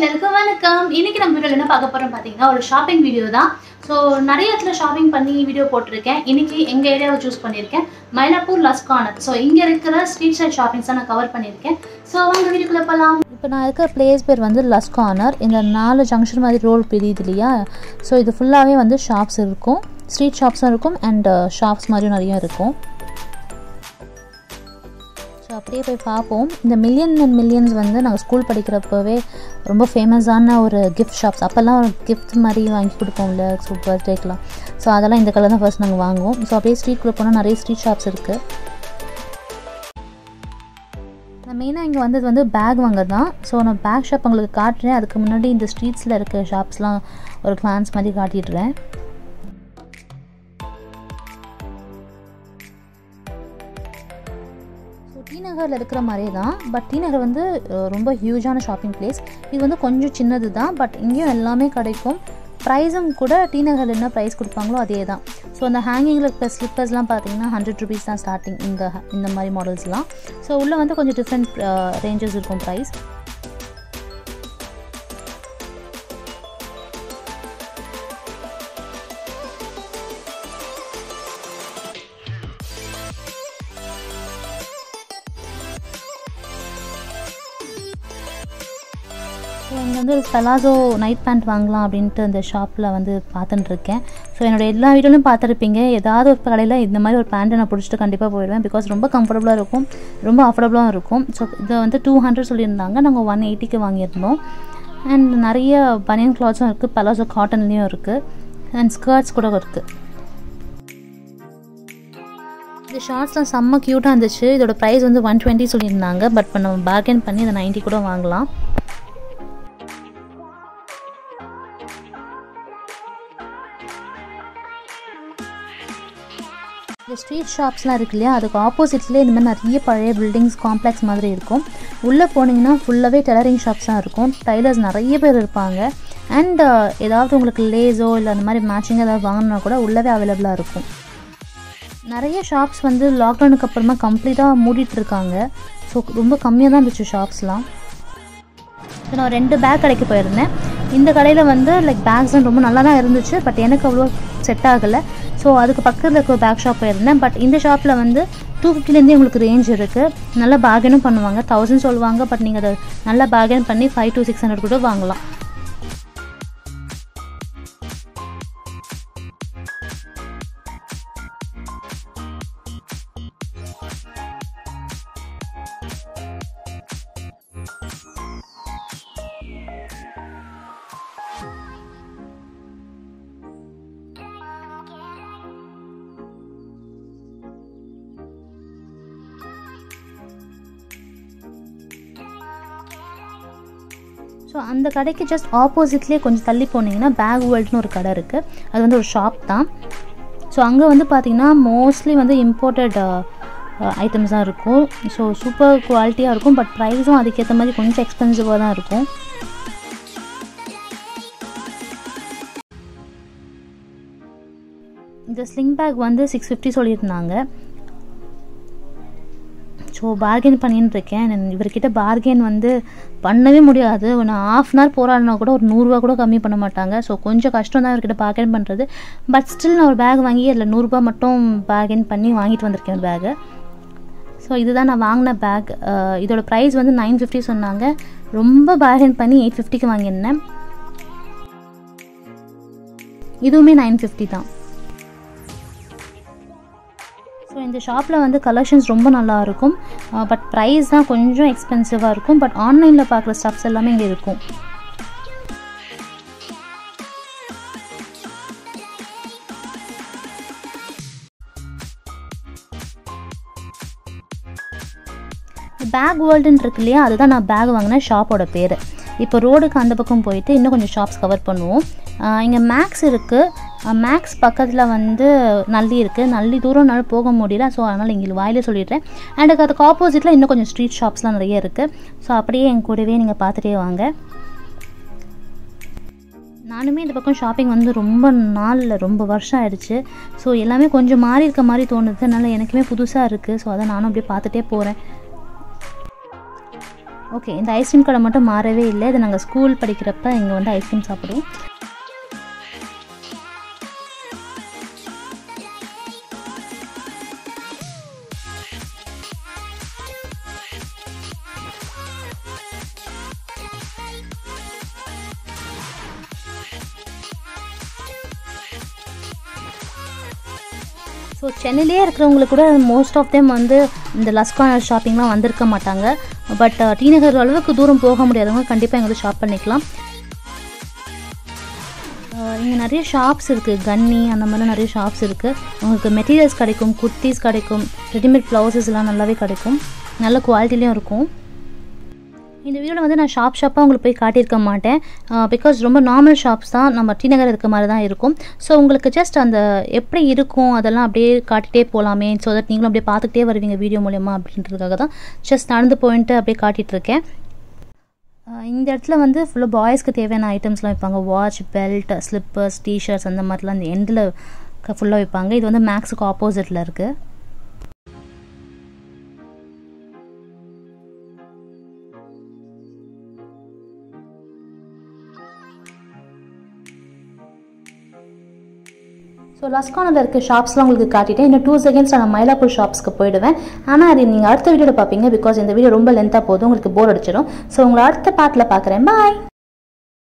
எல்லாருக்கும் வணக்கம். இன்னைக்கு நம்ம வீடியோவில் என்ன பார்க்க போறோம் பார்த்தீங்கன்னா ஒரு ஷாப்பிங் வீடியோ தான். ஸோ நிறைய இடத்துல ஷாப்பிங் பண்ணி வீடியோ போட்டிருக்கேன். இன்னைக்கு எங்கள் ஏரியாவை சூஸ் பண்ணியிருக்கேன். மயிலாப்பூர் லஸ்கானர் ஸோ இங்கே இருக்கிற ஸ்ட்ரீட் சைட் ஷாப்பிங்ஸ் நான் கவர் பண்ணியிருக்கேன். ஸோ அவங்க வீடியோக்குள்ளே போகலாம் இப்போ நான் இருக்கிற பிளேஸ் பேர் வந்து லஸ் கார்னர் இந்த நாலு ஜங்ஷன் மாதிரி ரோல் பிரியுது இல்லையா? ஸோ இது ஃபுல்லாகவே வந்து ஷாப்ஸ் இருக்கும். ஸ்ட்ரீட் ஷாப்ஸும் இருக்கும். அண்ட் ஷாப்ஸ் uh, மாதிரியும் நிறைய இருக்கும். ஸோ அப்படியே போய் பார்ப்போம். இந்த மில்லியன் அண்ட் மில்லியன்ஸ் வந்து நாங்கள் ஸ்கூல் படிக்கிறப்பவே ரொம்ப ஃபேமஸான ஒரு கிஃப்ட் ஷாப்ஸ் அப்போல்லாம் ஒரு கிஃப்ட் மாதிரி வாங்கி கொடுப்போம்ல ஸோ பர்த்டேக்கெலாம் ஸோ அதெல்லாம் இந்த கலர் தான் ஃபர்ஸ்ட் நாங்கள் வாங்குவோம். ஸோ அப்படியே ஸ்ட்ரீட்குள்ளே போனால் நிறைய ஸ்ட்ரீட் ஷாப்ஸ் இருக்குது நான் மெயினாக இங்கே வந்தது வந்து பேக் வாங்க தான் ஸோ நான் பேக் ஷாப் உங்களுக்கு காட்டுறேன். அதுக்கு முன்னாடி இந்த ஸ்ட்ரீட்ஸில் இருக்க ஷாப்ஸ்லாம் ஒரு கிளான்ஸ் மாதிரி காட்டிடுறேன். நகரில் இருக்கிற மாதிரியே தான். பட் டி நகர் வந்து ரொம்ப ஹியூஜான ஷாப்பிங் பிளேஸ் இது வந்து கொஞ்சம் சின்னது தான். பட் இங்கேயும் எல்லாமே கிடைக்கும். ப்ரைஸும் கூட டி நகரில் என்ன ப்ரைஸ் கொடுப்பாங்களோ அதே தான். ஸோ அந்த ஹேங்கிங்கில் இருக்க ஸ்லிப்பர்ஸ்லாம் பார்த்தீங்கன்னா ஹண்ட்ரட் ருபீஸ் தான் ஸ்டார்டிங் இந்த இந்த மாதிரி மாடல்ஸ்லாம் ஸோ உள்ளே வந்து கொஞ்சம் டிஃப்ரெண்ட் ரேஞ்சஸ் இருக்கும் ப்ரைஸ் ஸோ இங்கே வந்து ஒரு பலாசோ நைட் பேண்ட் வாங்கலாம் அப்படின்ட்டு அந்த ஷாப்பில் வந்து பார்த்துட்டுருக்கேன். ஸோ என்னோட எல்லா வீடியோலையும் பார்த்துருப்பீங்க. ஏதாவது ஒரு கடையில் இந்த மாதிரி ஒரு பேண்ட்டை நான் பிடிச்சிட்டு கண்டிப்பாக போயிடுவேன். பிகாஸ் ரொம்ப கம்ஃபர்டபுளாக இருக்கும். ரொம்ப அஃபோர்டபுளாகவும் இருக்கும். ஸோ இதை வந்து டூ ஹண்ட்ரட் சொல்லியிருந்தாங்க. நாங்கள் ஒன் எயிட்டிக்கு வாங்கியிருந்தோம். அண்ட் நிறைய பனியன் கிளாத்ஸும் இருக்குது பலாசோ காட்டன்லேயும் இருக்குது அண்ட் ஸ்கர்ட்ஸ் கூட இருக்குது இந்த ஷார்ட்ஸ்லாம் செம்ம க்யூட்டாக இருந்துச்சு. இதோட ப்ரைஸ் வந்து ஒன் டுவெண்ட்டி சொல்லியிருந்தாங்க. பட் இப்போ நம்ம பார்கென் பண்ணி இதை நைன்ட்டி கூட வாங்கலாம். இந்த ஸ்ட்ரீட் ஷாப்ஸ்லாம் இருக்கு இல்லையா? அதுக்கு ஆப்போசிட்லேயே இந்த மாதிரி நிறைய பழைய பில்டிங்ஸ் காம்ப்ளெக்ஸ் மாதிரி இருக்கும். உள்ளே போனீங்கன்னா ஃபுல்லாகவே டெலரிங் ஷாப்ஸ் தான் இருக்கும். டைலர்ஸ் நிறைய பேர் இருப்பாங்க. அண்ட் uh, ஏதாவது உங்களுக்கு லேஸோ இல்லை அந்த மாதிரி மேட்சிங் ஏதாவது வாங்கினா கூட உள்ளவே அவைலபிளாக இருக்கும். நிறைய ஷாப்ஸ் வந்து லாக்டவுனுக்கு அப்புறமா கம்ப்ளீட்டாக மூடிட்டு இருக்காங்க ஸோ ரொம்ப கம்மியாக தான் இருந்துச்சு ஷாப்ஸ்லாம் ஸோ நான் ரெண்டு பேக் கடைக்கு போயிருந்தேன். இந்த கடையில் வந்து லைக் பேக்ஸ் ரொம்ப நல்லா தான் இருந்துச்சு. பட் எனக்கு அவ்வளோ செட் ஆகலை. ஸோ அதுக்கு பக்கத்தில் இருக்க பேக் ஷாப் போயிருந்தேன் பட் இந்த ஷாப்பில் வந்து டூ ஃபிஃப்டிலேருந்தே உங்களுக்கு ரேஞ்ச் இருக்குது நல்லா பேகனும் பண்ணுவாங்க. தௌசண்ட் சொல்லுவாங்க. பட் நீங்கள் அதை நல்லா பேகன் பண்ணி ஃபைவ் டூ சிக்ஸ் ஹண்ட்ரட் கூட வாங்கலாம். அந்த கடைக்கு ஜஸ்ட் ஆப்போசிட்லேயே கொஞ்சம் தள்ளி போனீங்கன்னா பேக் வேர்ல்டுன்னு ஒரு கடை இருக்குது அது வந்து ஒரு ஷாப் தான். ஸோ அங்கே வந்து பார்த்திங்கன்னா மோஸ்ட்லி வந்து இம்போர்ட்டட் ஐட்டம்ஸ் uh, தான் இருக்கும். ஸோ சூப்பர் குவாலிட்டியாக இருக்கும். பட் ப்ரைஸும் அதுக்கேற்ற மாதிரி கொஞ்சம் எக்ஸ்பென்சிவாக தான் இருக்கும். இந்த ஸ்லிங் பேக் வந்து சிக்ஸ் ஃபிஃப்டி சொல்லியிருந்தாங்க. ஸோ பார்கெயின் பண்ணின்னு இருக்கேன். இவர்கிட்ட பார்கெயின் வந்து பண்ணவே முடியாது. ஒன்று ஆஃப் அன் ஹவர் போராடினா கூட ஒரு நூறுரூவா கூட கம்மி பண்ண மாட்டாங்க. ஸோ கொஞ்சம் கஷ்டம் தான் இவர்கிட்ட பார்கெயின் பண்ணுறது பட் ஸ்டில் நான் ஒரு பேக் வாங்கி அதில் நூறுரூபா மட்டும் பார்கெயின் பண்ணி வாங்கிட்டு வந்திருக்கேன் ஒரு பேகு ஸோ இதுதான் நான் வாங்கின பேக் இதோட ப்ரைஸ் வந்து நைன் ஃபிஃப்டி சொன்னாங்க. ரொம்ப பார்கெயின் பண்ணி எயிட் ஃபிஃப்டிக்கு வாங்கியிருந்தேன். இதுவுமே நைன் ஃபிஃப்டி தான். இந்த ஷாப்பில் வந்து கலெக்ஷன்ஸ் ரொம்ப நல்லா இருக்கும். பட் ப்ரைஸ் தான் கொஞ்சம் எக்ஸ்பென்சிவாக இருக்கும். பட் ஆன்லைனில் பார்க்குற ஸ்டப்ஸ் எல்லாமே இங்கே இருக்கும். பேக் வேர்ல்டுன்னு இருக்கு இல்லையா? அதுதான் நான் பேக் வாங்கின ஷாப்போட பேர். இப்போ ரோடுக்கு அந்த பக்கம் போயிட்டு இன்னும் கொஞ்சம் ஷாப்ஸ் கவர் பண்ணுவோம். இங்கே மேக்ஸ் இருக்குது மேக்ஸ் பக்கத்தில் வந்து நல்லி இருக்குது நல்லி தூரம்னாலும் போக முடியல. ஸோ அதனால் இங்கே வாயிலே சொல்லிடுறேன். அண்ட் அதுக்கு ஆப்போசிட்டில் இன்னும் கொஞ்சம் ஸ்ட்ரீட் ஷாப்ஸ்லாம் நிறைய இருக்குது ஸோ அப்படியே என் கூடவே நீங்கள் பார்த்துட்டே வாங்க. நானுமே இந்த பக்கம் ஷாப்பிங் வந்து ரொம்ப நாளில் ரொம்ப வருஷம் ஆயிடுச்சு. ஸோ எல்லாமே கொஞ்சம் மாறி இருக்க மாதிரி தோணுது அதனால் எனக்குமே புதுசாக இருக்குது ஸோ அதை நானும் அப்படியே பார்த்துட்டே போகிறேன் ஓகே இந்த ஐஸ்கிரீம் கடை மட்டும் மாறவே இல்லை. இது நாங்கள் ஸ்கூல் படிக்கிறப்ப இங்கே வந்து ஐஸ்கிரீம் சாப்பிடுவோம். ஸோ சென்னையிலே இருக்கிறவங்களுக்கு கூட மோஸ்ட் ஆஃப் தேம் வந்து இந்த லஸ்கான ஷாப்பிங்லாம் வந்திருக்க மாட்டாங்க. பட் டி நகர் அளவுக்கு தூரம் போக முடியாதவங்க கண்டிப்பாக எங்கே வந்து ஷாப் பண்ணிக்கலாம். Uh, இங்கே நிறைய ஷாப்ஸ் இருக்குது கன்னி அந்த மாதிரிலாம் நிறைய ஷாப்ஸ் இருக்குது உங்களுக்கு மெட்டீரியல்ஸ் கிடைக்கும் குர்த்திஸ் கிடைக்கும் ரெடிமேட் ப்ளவுசஸ்லாம் நல்லாவே கிடைக்கும். நல்ல குவாலிட்டிலையும் இருக்கும். இந்த வீடியோவில் வந்து நான் ஷாப் ஷாப்பாக உங்களுக்கு போய் காட்டியிருக்க மாட்டேன். பிகாஸ் ரொம்ப நார்மல் ஷாப்ஸ் தான் நம்ம டி நகர் இருக்க மாதிரி தான் இருக்கும். ஸோ உங்களுக்கு ஜஸ்ட் அந்த எப்படி இருக்கும் அதெல்லாம் அப்படியே காட்டிகிட்டே போகலாமே ஸோ தட் நீங்களும் அப்படியே பார்த்துக்கிட்டே வருவீங்க வீடியோ மூலயமா அப்படின்றதுக்காக தான். ஜஸ்ட் நடந்து போயின்ட்டு அப்படியே காட்டிகிட்ருக்கேன் இந்த இடத்துல வந்து ஃபுல்லாக பாய்ஸ்க்கு தேவையான ஐட்டம்ஸ்லாம் வைப்பாங்க. வாட்ச் பெல்ட் ஸ்லிப்பர்ஸ் டிஷர்ட்ஸ் அந்த மாதிரிலாம் இந்த எண்டில் ஃபுல்லாக வைப்பாங்க. இது வந்து மேக்ஸுக்கு ஆப்போசிட்டில் இருக்குது ஸோ லஸ்கானில் இருக்க ஷாப்ஸ்லாம் உங்களுக்கு காட்டிட்டேன். இன்னும் டூ செகண்ட்ஸ் நான் மயிலாப்பூர் ஷாப்ஸ்க்கு போயிடுவேன். ஆனால் அது நீங்கள் அடுத்த வீடியோவில் பார்ப்பீங்க பிகாஸ் இந்த வீடியோ ரொம்ப லென்த்தாக போதும். உங்களுக்கு போர் அடிச்சிடும். ஸோ உங்களை அடுத்த பாட்டில் பார்க்குறேன். பாய்